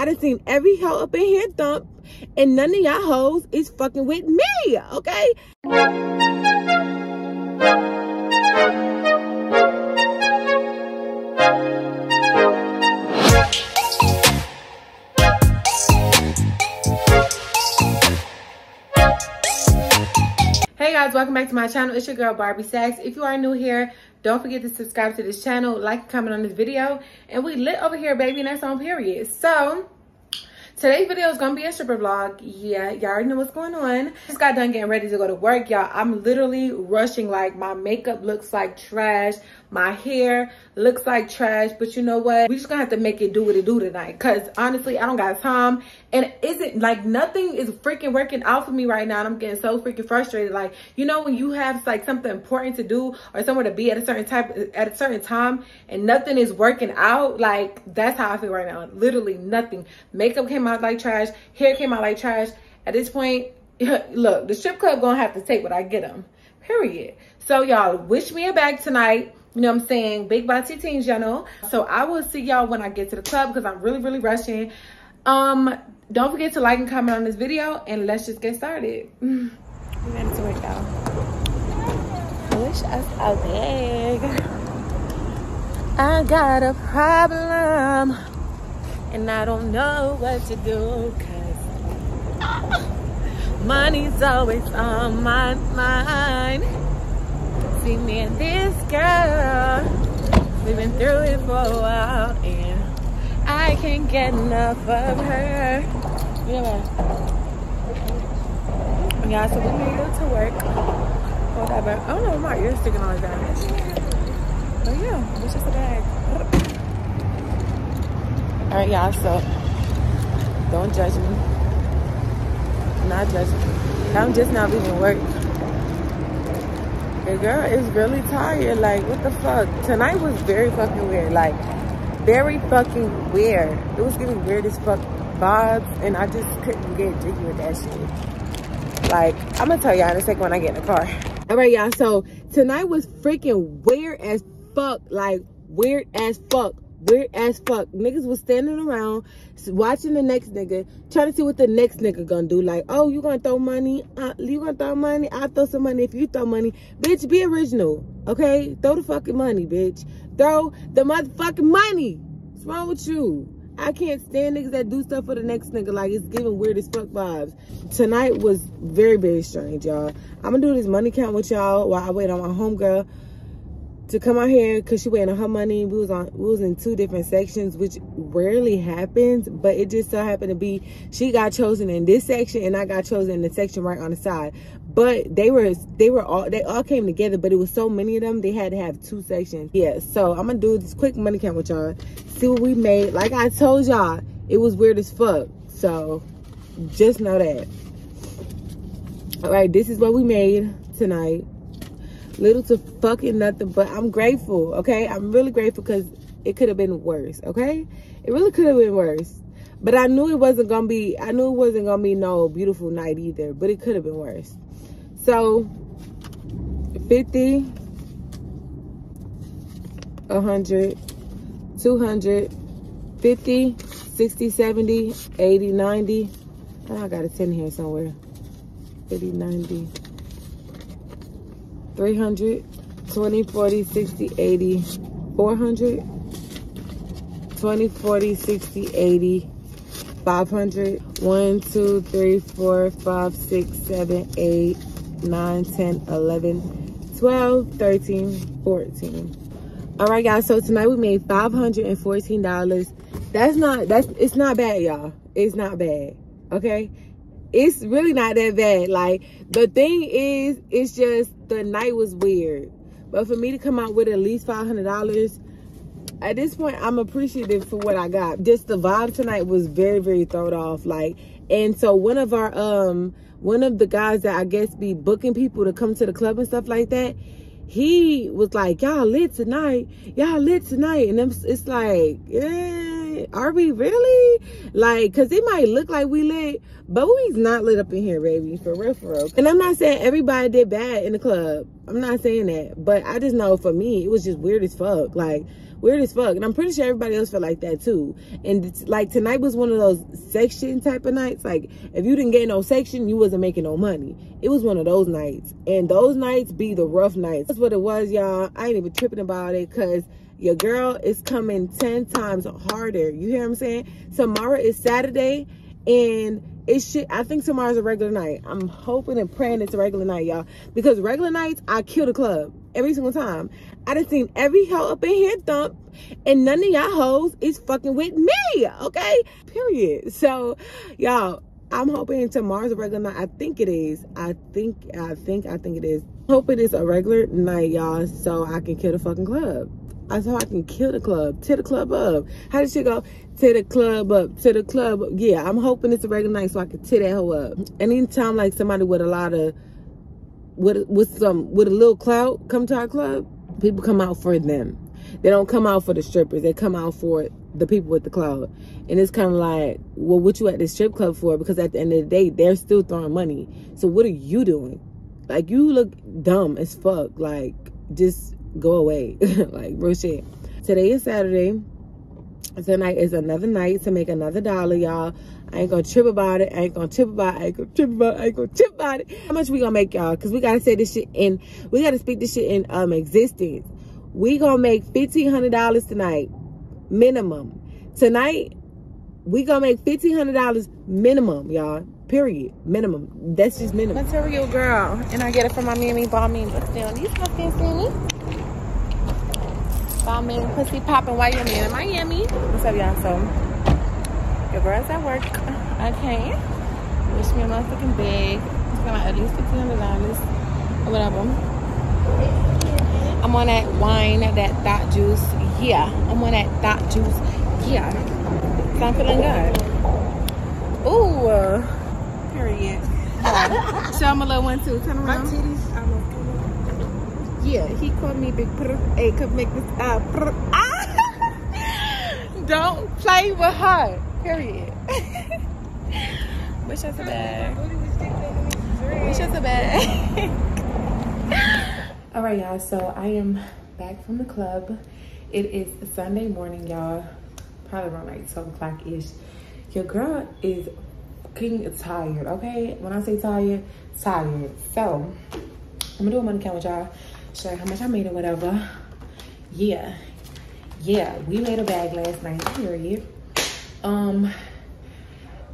I done seen every hoe up in here thump, and none of y'all hoes is fucking with me, okay? Hey guys, welcome back to my channel. It's your girl Barbiee Stackz. If you are new here, don't forget to subscribe to this channel, like, comment on this video, and we lit over here, baby, and that's on period. So, Today's video is gonna be a stripper vlog. Yeah, y'all already know what's going on. Just got done getting ready to go to work, y'all. I'm literally rushing. Like my makeup looks like trash. My hair looks like trash. But you know what? We just gonna have to make it do what it do tonight. Cause honestly, I don't got time. And isn't like nothing is freaking working out for me right now. And I'm getting so freaking frustrated. Like, you know, when you have like something important to do or somewhere to be at a certain type at a certain time and nothing is working out, like that's how I feel right now. Literally nothing. Makeup came out like trash. Hair came out like trash. At this point, look, the strip club gonna have to take what I get them. Period. So y'all wish me a bag tonight. You know what I'm saying? Big body teens, y'all know. So I will see y'all when I get to the club because I'm really, really rushing. Um, don't forget to like and comment on this video and let's just get started. We got to work out. Wish us a bag. I got a problem and I don't know what to do cause money's always on my mind. See me and this girl, we've been through it for a while and I can't get enough of her. Yeah. Yeah, so we made it to work. Whatever. I don't know my ear's sticking on that. But yeah, it's just a bag. All right, y'all, so don't judge me. I'm me. I'm just not leaving work. The girl is really tired. Like, what the fuck? Tonight was very fucking weird. Like, very fucking weird. It was giving weird as fuck vibes, and I just couldn't get jiggy with that shit. Like, I'm gonna tell y'all in a second when I get in the car. All right, y'all. So tonight was freaking weird as fuck. Like, weird as fuck weird as fuck. Niggas was standing around watching the next nigga, trying to see what the next nigga gonna do. Like, oh, you gonna throw money? Uh, you gonna throw money? I'll throw some money if you throw money. Bitch, be original, okay? Throw the fucking money, bitch. Throw the motherfucking money. What's wrong with you? I can't stand niggas that do stuff for the next nigga. Like, it's giving weird as fuck vibes. Tonight was very, very strange, y'all. I'm gonna do this money count with y'all while I wait on my homegirl to come out here because she waiting on her money. We was on we was in two different sections, which rarely happens, but it just so happened to be she got chosen in this section and I got chosen in the section right on the side. But they were they were all they all came together, but it was so many of them they had to have two sections. Yeah, so I'm gonna do this quick money count with y'all. See what we made. Like I told y'all, it was weird as fuck. So just know that. All right, this is what we made tonight little to fucking nothing but i'm grateful okay? I'm really grateful because it could have been worse okay? It really could have been worse. But i knew it wasn't gonna be i knew it wasn't gonna be no beautiful night either but it could have been worse. So 50 100 200 50 60 70 80 90 oh, i got a 10 here somewhere? 80 90 300, 20, 40, 60, 80, 400, 20, 40, 60, 80, 500, 1, 2, 3, 4, 5, 6, 7, 8, 9, 10, 11, 12, 13, 14. All right, guys, so tonight we made $514. That's not, that's, it's not bad, y'all. It's not bad, okay? It's really not that bad. Like the thing is, it's just the night was weird. But for me to come out with at least five hundred dollars, at this point, I'm appreciative for what I got. Just the vibe tonight was very, very thrown off. Like, and so one of our um one of the guys that I guess be booking people to come to the club and stuff like that, he was like, "Y'all lit tonight, y'all lit tonight," and it's like, yeah are we really? Like, cause it might look like we lit, but we's not lit up in here, baby. For real, for real. And I'm not saying everybody did bad in the club. I'm not saying that. But I just know for me, it was just weird as fuck. Like, weird as fuck. And I'm pretty sure everybody else felt like that too. And like tonight was one of those section type of nights. Like if you didn't get no section, you wasn't making no money. It was one of those nights. And those nights be the rough nights. That's what it was, y'all. I ain't even tripping about it because your girl is coming 10 times harder. You hear what I'm saying? Tomorrow is Saturday and it should i think tomorrow's a regular night. I'm hoping and praying it's a regular night y'all. Because regular nights i kill the club every single time. I done seen every hoe up in here thump and none of y'all hoes is fucking with me okay? Period. So y'all i'm hoping tomorrow's a regular night. I think it is. I think i think i think it is. Hope it is a regular night y'all so i can kill the fucking club I so oh, I can kill the club, tear the club up. How did she go? Tear the club up, tear the club up. Yeah, I'm hoping it's a regular night so I can tear that hoe up. And anytime like somebody with a lot of, with, with some, with a little clout come to our club, people come out for them. They don't come out for the strippers. They come out for the people with the clout. And it's kind of like, well, what you at the strip club for? Because at the end of the day, they're still throwing money. So what are you doing? Like, you look dumb as fuck. Like, just go away. like real shit. Today is Saturday. Tonight is another night to make another dollar, y'all. I ain't gonna trip about it. I ain't gonna trip about it. I ain't gonna trip about it. I ain't gonna trip about it. How much we gonna make, y'all? Because we gotta say this shit in, we gotta speak this shit in um existence. We gonna make $1,500 tonight. Minimum. Tonight, we gonna make $1,500 minimum, y'all. Period. Minimum. That's just minimum. Material girl. And I get it from my mammy, me. But still, fucking see me. Bombing, pussy popping while you're in Miami. What's up, y'all? So, your girl's at work. Okay. Wish me a motherfucking bag. It's gonna at least $1,500 or whatever. I'm on that wine, that dot juice. Yeah. I'm on that dot juice. Yeah. So I'm feeling good. Ooh. Period. Yeah. Show them a little one too. Turn around. My titties. Yeah, he called me big pr. Hey, could make this uh, pr. Ah! Don't play with her. Period. Wish us a bag. Wish us a bag. All right, y'all. So I am back from the club. It is Sunday morning, y'all. Probably around like 12 o'clock ish. Your girl is fucking tired, okay? When I say tired, tired. So I'm gonna do a money count with y'all show how much I made or whatever. Yeah. Yeah, we made a bag last night, period. Um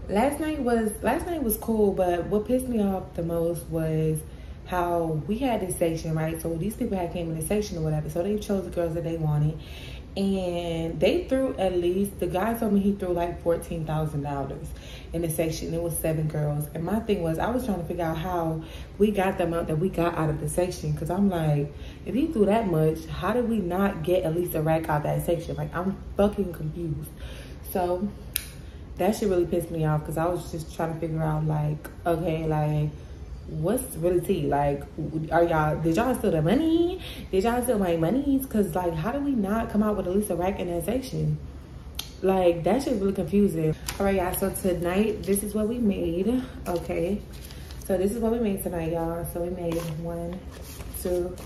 last night was last night was cool, but what pissed me off the most was how we had this section, right? So these people had came in the section or whatever. So they chose the girls that they wanted. And they threw at least the guy told me he threw like fourteen thousand dollars in the section. It was seven girls. And my thing was, I was trying to figure out how we got the amount that we got out of the section. Because I'm like, if he threw that much, how did we not get at least a rack out that section? Like, I'm fucking confused. So, that shit really pissed me off because I was just trying to figure out, like, okay, like, what's really tea? Like, are y'all, did y'all steal the money? Did y'all steal my monies? Because, like, how do we not come out with at least a rack in that section? Like, that shit's really confusing. All right, y'all, so tonight, this is what we made, okay? So this is what we made tonight, y'all. So we made one, two,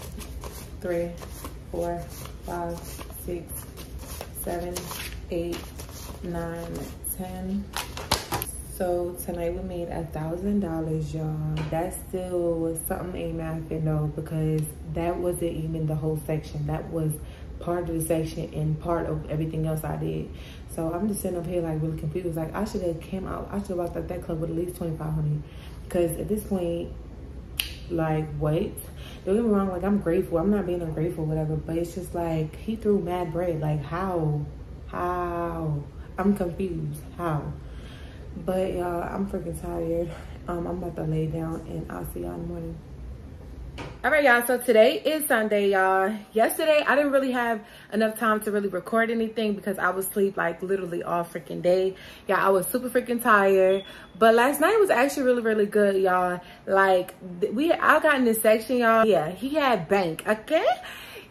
three, four, five, six, seven, eight, nine, ten. So tonight we made a thousand dollars, y'all. That still was something ain't mathing though, because that wasn't even the whole section. That was part of the section and part of everything else I did. So I'm just sitting up here like really confused. Like I should have came out, I should have walked out that club with at least 2500 Because at this point, like what? Don't get me wrong, like I'm grateful. I'm not being ungrateful, whatever. But it's just like he threw mad bread. Like how? How? I'm confused. How? But y'all, I'm freaking tired. Um, I'm about to lay down and I'll see y'all in the morning all right y'all. So today is sunday y'all. Yesterday i didn't really have enough time to really record anything because i was asleep like literally all freaking day. Yeah i was super freaking tired. But last night was actually really really good y'all. Like we i got in this section y'all. Yeah he had bank okay?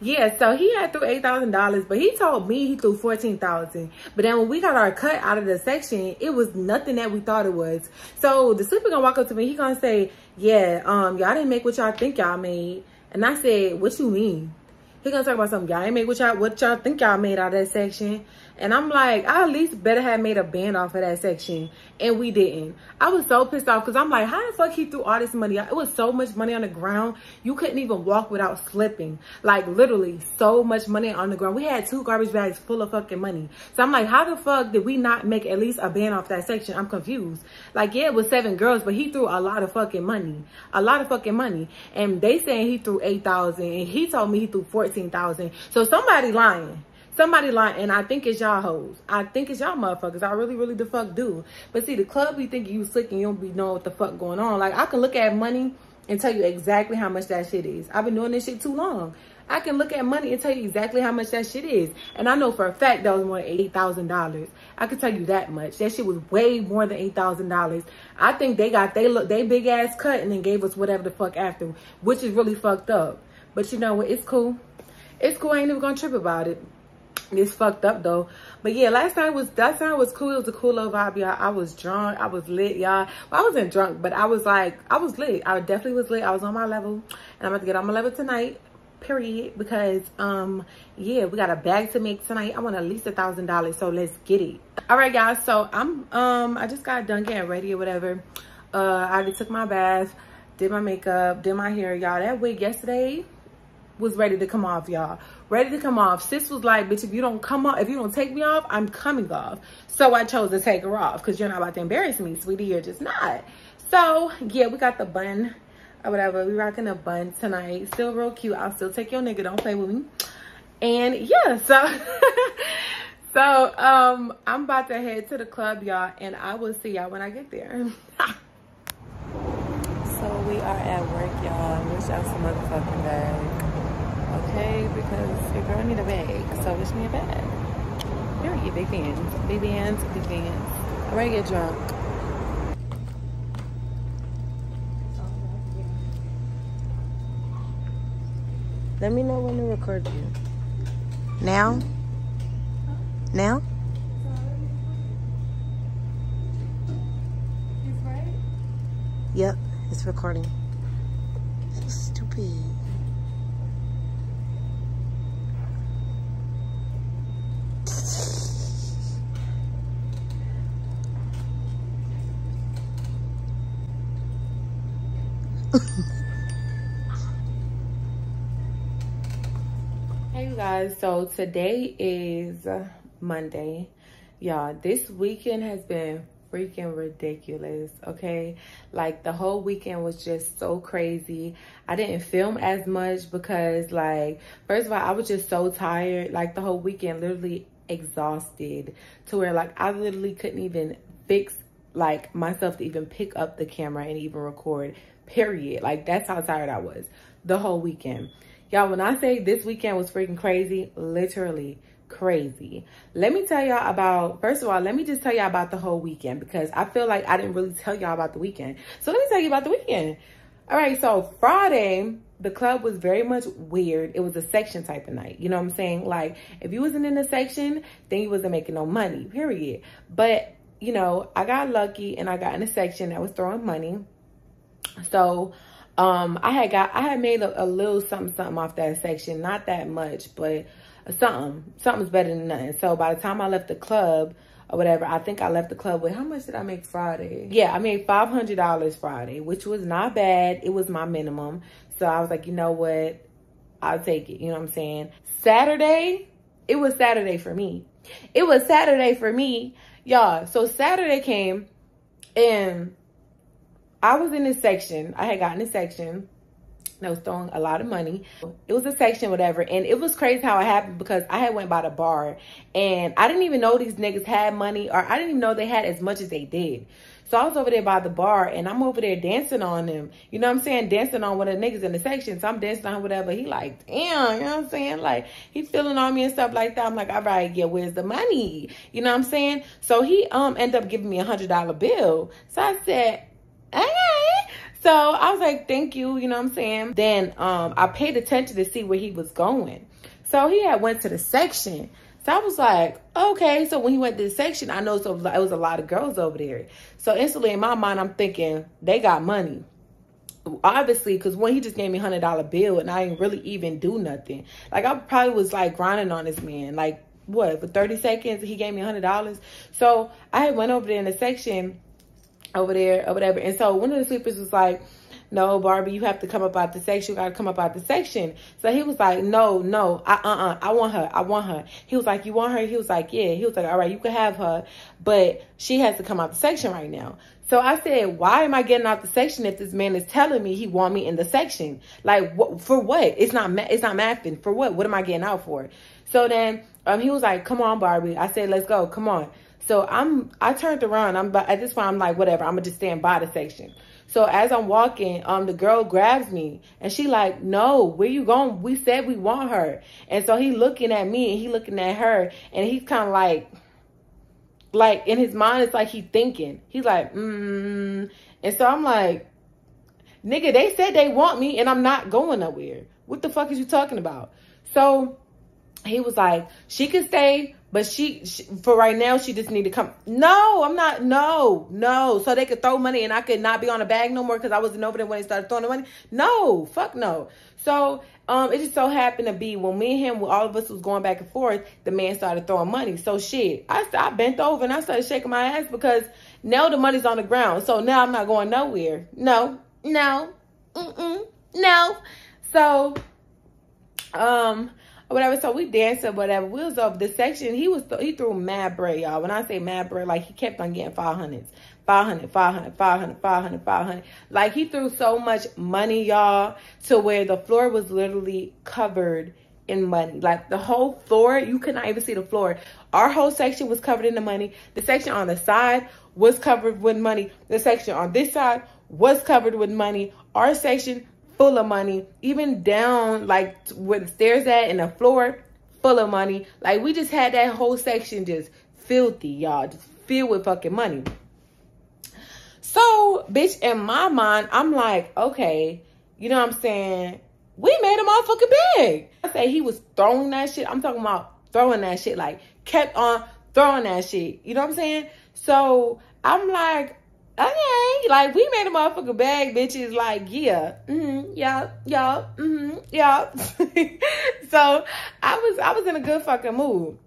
Yeah, so he had threw eight thousand dollars, but he told me he threw fourteen thousand. But then when we got our cut out of the section, it was nothing that we thought it was. So the sweeper gonna walk up to me, he gonna say, Yeah, um, y'all didn't make what y'all think y'all made. And I said, What you mean? He gonna talk about something y'all ain't made what y'all what y'all think y'all made out of that section. And I'm like, I at least better have made a band off of that section. And we didn't. I was so pissed off because I'm like, how the fuck he threw all this money? It was so much money on the ground. You couldn't even walk without slipping. Like literally so much money on the ground. We had two garbage bags full of fucking money. So I'm like, how the fuck did we not make at least a band off that section? I'm confused. Like, yeah, it was seven girls, but he threw a lot of fucking money. A lot of fucking money. And they saying he threw 8,000 and he told me he threw 14,000. So somebody lying. Somebody lying, and I think it's y'all hoes. I think it's y'all motherfuckers. I really, really the fuck do. But see, the club be thinking you slick and you don't be knowing what the fuck going on. Like, I can look at money and tell you exactly how much that shit is. I've been doing this shit too long. I can look at money and tell you exactly how much that shit is. And I know for a fact that was more than $8,000. I can tell you that much. That shit was way more than $8,000. I think they got they look they big ass cut and then gave us whatever the fuck after, which is really fucked up. But you know what? It's cool. It's cool. I ain't even gonna trip about it. It's fucked up though. But yeah, last night was that night was cool. It was a cool little vibe, y'all. I was drunk. I was lit, y'all. Well, I wasn't drunk, but I was like, I was lit. I definitely was lit. I was on my level. And I'm about to get on my level tonight. Period. Because um, yeah, we got a bag to make tonight. I want at least a thousand dollars. So let's get it. All right, y'all. So I'm um I just got done getting ready or whatever. Uh I took my bath, did my makeup, did my hair, y'all. That wig yesterday was ready to come off, y'all. Ready to come off. Sis was like, bitch, if you don't come off, if you don't take me off, I'm coming off. So I chose to take her off because you're not about to embarrass me, sweetie. You're just not. So, yeah, we got the bun or whatever. We rocking a bun tonight. Still real cute. I'll still take your nigga. Don't play with me. And, yeah, so... so, um, I'm about to head to the club, y'all. And I will see y'all when I get there. so, we are at work, y'all. Wish y'all some motherfucking bag okay? Because your girl need a bag, so wish me a bag. Period, big bands. Big bands, big bands. I'm ready to get drunk. Let me know when to record you. Now? Now? Yep, it's recording. So stupid. Guys so today is monday y'all this weekend has been freaking ridiculous okay like the whole weekend was just so crazy i didn't film as much because like first of all i was just so tired like the whole weekend literally exhausted to where like i literally couldn't even fix like myself to even pick up the camera and even record period. Like that's how tired I was the whole weekend. Y'all, when I say this weekend was freaking crazy, literally crazy. Let me tell y'all about, first of all, let me just tell y'all about the whole weekend because I feel like I didn't really tell y'all about the weekend. So let me tell you about the weekend. All right, so Friday, the club was very much weird. It was a section type of night. You know what I'm saying? Like, if you wasn't in a section, then you wasn't making no money, period. But, you know, I got lucky and I got in a section that was throwing money. So um, I had got, I had made a, a, little something, something off that section. Not that much, but something, something's better than nothing. So by the time I left the club or whatever, I think I left the club with, how much did I make Friday? Yeah, I made $500 Friday, which was not bad. It was my minimum. So I was like, you know what? I'll take it. You know what I'm saying? Saturday, it was Saturday for me. It was Saturday for me, y'all. So Saturday came and I was in this section. I had gotten a section that was throwing a lot of money. It was a section, whatever. And it was crazy how it happened because I had went by the bar and I didn't even know these niggas had money or I didn't even know they had as much as they did. So I was over there by the bar and I'm over there dancing on them. You know what I'm saying? Dancing on one of the niggas in the section. So I'm dancing on whatever. He like, damn, you know what I'm saying? Like, he feeling on me and stuff like that. I'm like, all right, yeah, where's the money? You know what I'm saying? So he um ended up giving me a hundred dollar bill. So I said, okay. So I was like, thank you, you know what I'm saying? Then um, I paid attention to see where he was going. So he had went to the section. So I was like, okay. So when he went to the section, I know it was a lot of girls over there. So instantly in my mind, I'm thinking, they got money. obviously because when he just gave me hundred dollar bill and I didn't really even do nothing. Like I probably was like grinding on this man. Like what for 30 seconds he gave me hundred dollars. So I went over there in the section over there or whatever. And so one of the sweepers was like, no, Barbie, you have to come up out the section. You got to come up out the section. So he was like, no, no, I, uh-uh, I want her. I want her. He was like, you want her? He was like, yeah. He was like, all right, you can have her, but she has to come out the section right now. So I said, why am I getting out the section if this man is telling me he want me in the section? Like, what, for what? It's not, it's not mapping. For what? What am I getting out for? So then um, he was like, come on, Barbie. I said, let's go. Come on. So I'm, I turned around. I'm, at this point, I'm like, whatever. I'm gonna just stand by the section. So as I'm walking, um, the girl grabs me and she like, no, where you going? We said we want her. And so he looking at me and he looking at her and he's kind of like, like in his mind, it's like he thinking. He's like, mm. And so I'm like, nigga, they said they want me and I'm not going nowhere. What the fuck is you talking about? So he was like, she could stay, but she, she, for right now, she just need to come. No, I'm not. No, no. So they could throw money and I could not be on a bag no more because I wasn't over there when they started throwing the money. No, fuck no. So um, it just so happened to be when me and him, all of us was going back and forth, the man started throwing money. So shit, I, I bent over and I started shaking my ass because now the money's on the ground. So now I'm not going nowhere. No, no, mm-mm, no. So, um, whatever. So we danced or whatever. We was up the section. He was he threw mad bread, y'all. When I say mad bread, like he kept on getting five hundreds. 500, 500, 500, 500, 500. Like he threw so much money, y'all, to where the floor was literally covered in money. Like the whole floor, you could not even see the floor. Our whole section was covered in the money. The section on the side was covered with money. The section on this side was covered with money. Our section full of money. Even down like where the stairs at and the floor full of money. Like we just had that whole section just filthy, y'all. Just filled with fucking money. So, bitch, in my mind, I'm like, okay, you know what I'm saying? We made a motherfucking big. I say he was throwing that shit. I'm talking about throwing that shit, like kept on throwing that shit. You know what I'm saying? So I'm like, okay, like we made a motherfucking bag, bitches. Like, yeah, mm-hmm, yeah, yeah, mm-hmm, yeah. so I was, I was in a good fucking mood.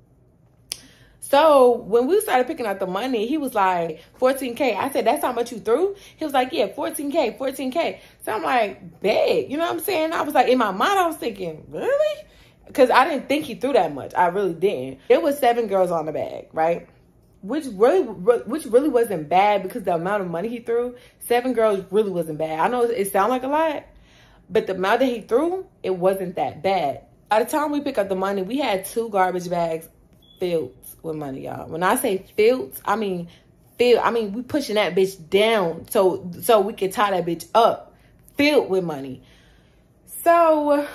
So when we started picking out the money, he was like, 14K. I said, that's how much you threw? He was like, yeah, 14K, 14K. So I'm like, big. You know what I'm saying? I was like, in my mind, I was thinking, really? Because I didn't think he threw that much. I really didn't. It was seven girls on the bag, right? Which really which really wasn't bad because the amount of money he threw seven girls really wasn't bad. I know it sounds like a lot but the amount that he threw it wasn't that bad. By the time we pick up the money we had two garbage bags filled with money y'all. When i say filled i mean filled i mean we pushing that bitch down so so we can tie that bitch up filled with money. So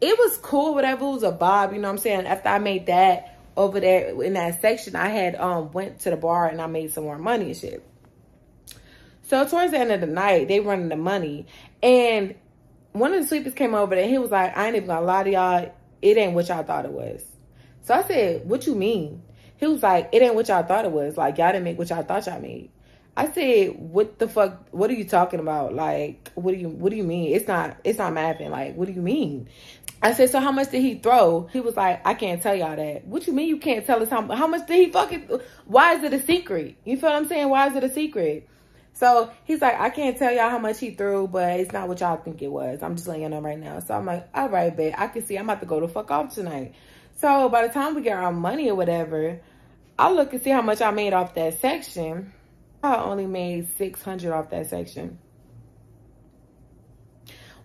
it was cool whatever. It was a bob you know what i'm saying? After i made that over there in that section, I had um went to the bar and I made some more money and shit. So towards the end of the night, they running the money. And one of the sweepers came over and He was like, I ain't even gonna lie to y'all. It ain't what y'all thought it was. So I said, what you mean? He was like, it ain't what y'all thought it was. Like, y'all didn't make what y'all thought y'all made. I said, what the fuck? What are you talking about? Like, what do you, what do you mean? It's not, it's not mapping. Like, what do you mean? I said, so how much did he throw? He was like, I can't tell y'all that. What you mean you can't tell us how, how much did he fucking, why is it a secret? You feel what I'm saying? Why is it a secret? So he's like, I can't tell y'all how much he threw, but it's not what y'all think it was. I'm just you know right now. So I'm like, all right, babe, I can see I'm about to go to fuck off tonight. So by the time we get our money or whatever, I'll look and see how much I made off that section. I only made 600 off that section.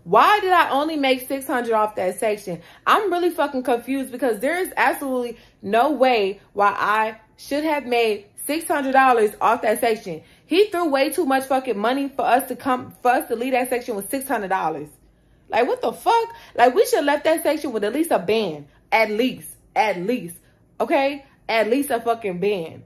Why did I only make 600 off that section? I'm really fucking confused because there is absolutely no way why I should have made $600 off that section. He threw way too much fucking money for us to come, for us to leave that section with $600. Like, what the fuck? Like, we should left that section with at least a band. At least. At least. Okay? At least a fucking band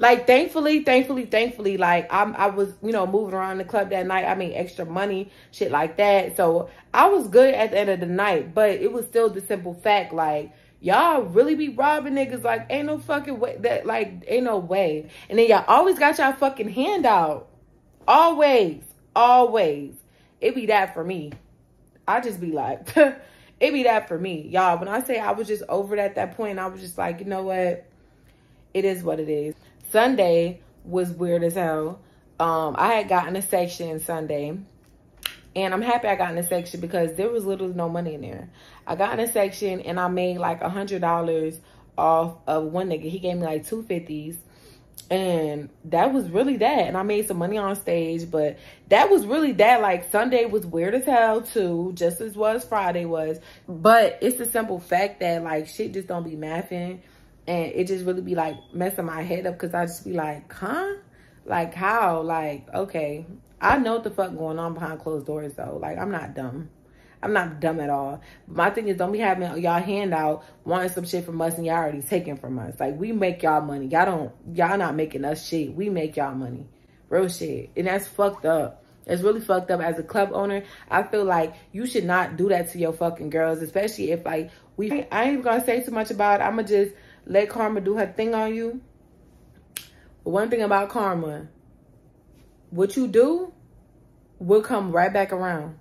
like thankfully, thankfully, thankfully, like I'm, I was, you know, moving around the club that night. I mean, extra money, shit like that. So I was good at the end of the night, but it was still the simple fact, like, y'all really be robbing niggas. Like, ain't no fucking way that, like, ain't no way. And then y'all always got y'all fucking hand out. Always, Always. It be that for me. I just be like, it be that for me. Y'all, when I say I was just over it at that point, I was just like, you know what? It is what it is. Sunday was weird as hell. Um, I had gotten a section Sunday. And I'm happy I got in a section because there was literally no money in there. I got in a section and I made like a hundred dollars off of one nigga. He gave me like two fifties. And that was really that. And I made some money on stage, but that was really that. Like Sunday was weird as hell too, just as was Friday was. But it's the simple fact that like shit just don't be mathing. And it just really be like messing my head up because I just be like, huh? Like how? Like, okay. I know what the fuck going on behind closed doors though. Like I'm not dumb. I'm not dumb at all. My thing is don't be having y'all hand out wanting some shit from us and y'all already taking from us. Like we make y'all money. Y'all don't y'all not making us shit. We make y'all money. Real shit. And that's fucked up. It's really fucked up as a club owner. I feel like you should not do that to your fucking girls, especially if like we I ain't gonna say too much about it. I'ma just let Karma do her thing on you. But one thing about Karma, what you do will come right back around.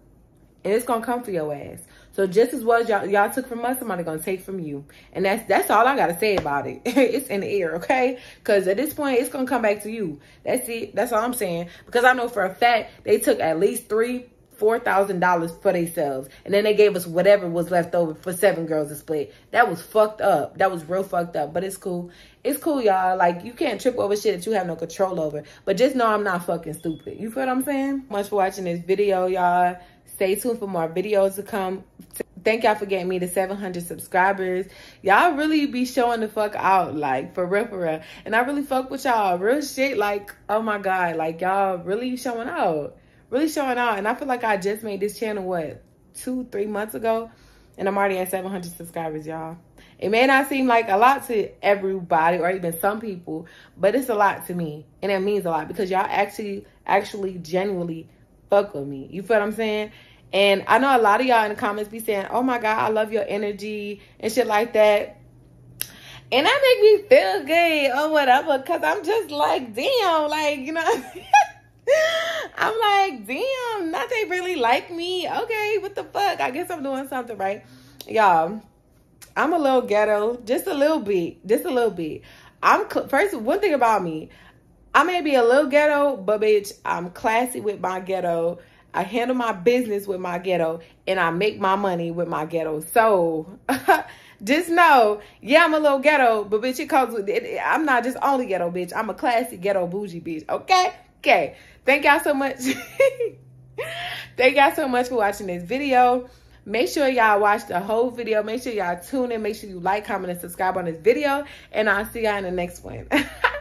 And it's gonna come for your ass. So just as well as y'all y'all took from us, somebody gonna take from you. And that's that's all I gotta say about it. it's in the air, okay? Cause at this point, it's gonna come back to you. That's it. That's all I'm saying. Because I know for a fact they took at least three, four thousand dollars for themselves. And then they gave us whatever was left over for seven girls to split. That was fucked up. That was real fucked up. But it's cool. It's cool, y'all. Like you can't trip over shit that you have no control over. But just know I'm not fucking stupid. You feel what I'm saying? Much for watching this video, y'all. Stay tuned for more videos to come. Thank y'all for getting me to 700 subscribers. Y'all really be showing the fuck out, like, for real, for real. And I really fuck with y'all. Real shit, like, oh my God. Like, y'all really showing out. Really showing out. And I feel like I just made this channel, what, two, three months ago? And I'm already at 700 subscribers, y'all. It may not seem like a lot to everybody or even some people, but it's a lot to me. And it means a lot because y'all actually, actually genuinely fuck with me. You feel what I'm saying? And I know a lot of y'all in the comments be saying, oh my God, I love your energy and shit like that. And that make me feel good or whatever, because I'm just like, damn, like, you know, I'm like, damn, not they really like me. Okay, what the fuck? I guess I'm doing something right. Y'all, I'm a little ghetto, just a little bit, just a little bit. I'm, first, one thing about me, I may be a little ghetto, but bitch, I'm classy with my ghetto. I handle my business with my ghetto and I make my money with my ghetto. So just know, yeah, I'm a little ghetto, but bitch, it comes with it. I'm not just only ghetto, bitch. I'm a classy ghetto bougie bitch. Okay? Okay. Thank y'all so much. Thank y'all so much for watching this video. Make sure y'all watch the whole video. Make sure y'all tune in. Make sure you like, comment, and subscribe on this video. And I'll see y'all in the next one.